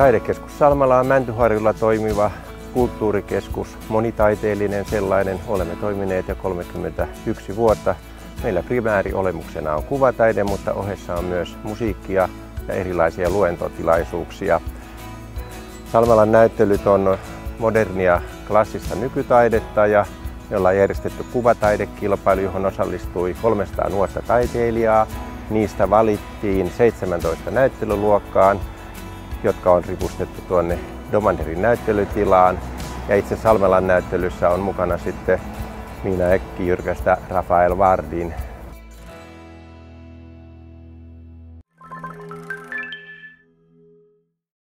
Taidekeskus Salmala on Mäntyharjulla toimiva kulttuurikeskus, monitaiteellinen sellainen. Olemme toimineet jo 31 vuotta. Meillä primääri olemuksena on kuvataide, mutta ohessa on myös musiikkia ja erilaisia luentotilaisuuksia. Salmalan näyttelyt on modernia klassista nykytaidetta ja me ollaan järjestetty kuvataidekilpailu, johon osallistui 300 nuorta taiteilijaa. Niistä valittiin 17 näyttelyluokkaan, jotka on ripustettu tuonne Domanderin näyttelytilaan. Ja itse Salmelan näyttelyssä on mukana sitten Miina Äkki Jyrkästä Rafael Vardin